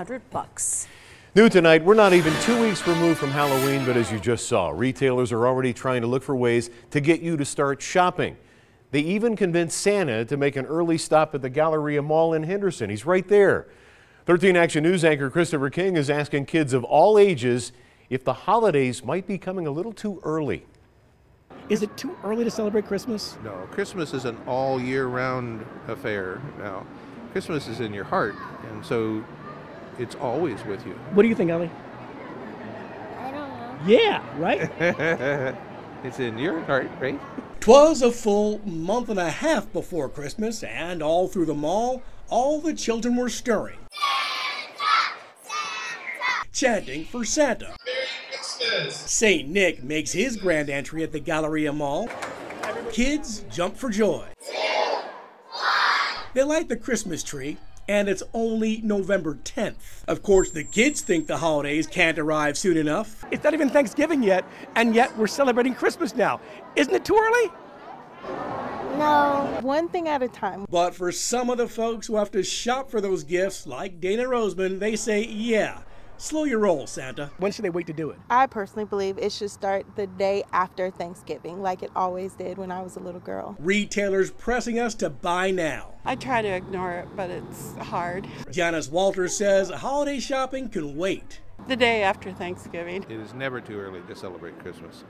100 bucks. New tonight, we're not even two weeks removed from Halloween, but as you just saw, retailers are already trying to look for ways to get you to start shopping. They even convinced Santa to make an early stop at the Galleria Mall in Henderson. He's right there. 13 Action News anchor Christopher King is asking kids of all ages if the holidays might be coming a little too early. Is it too early to celebrate Christmas? No, Christmas is an all year round affair now. Christmas is in your heart, and so it's always with you. What do you think, Ellie? I don't know. Yeah, right? it's in your heart, right? Twas a full month and a half before Christmas, and all through the mall, all the children were stirring. Chanting for Santa. St. Nick makes his grand entry at the Galleria Mall. Kids jump for joy. Two, They light the Christmas tree, and it's only November 10th. Of course, the kids think the holidays can't arrive soon enough. It's not even Thanksgiving yet, and yet we're celebrating Christmas now. Isn't it too early? No. One thing at a time. But for some of the folks who have to shop for those gifts, like Dana Roseman, they say, yeah, slow your roll, Santa. When should they wait to do it? I personally believe it should start the day after Thanksgiving, like it always did when I was a little girl. Retailers pressing us to buy now. I try to ignore it, but it's hard. Janice Walters says holiday shopping can wait. The day after Thanksgiving. It is never too early to celebrate Christmas.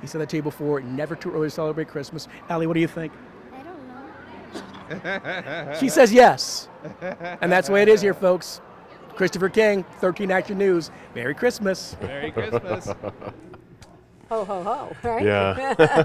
He said that to you before, never too early to celebrate Christmas. Allie, what do you think? I don't know. She says yes. And that's the way it is here, folks. Christopher King, 13 Action News. Merry Christmas. Merry Christmas. Ho, ho, ho, right? Yeah.